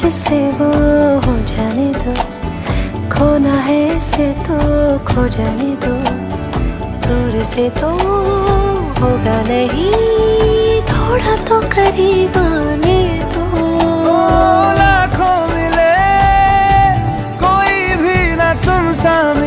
जिससे वो हो जाने दो। खोना है इसे तो खो जाने दो। दूर से तो होगा नहीं, थोड़ा तो करीब आने दो। लाखों मिले, कोई भी ना तुम सामने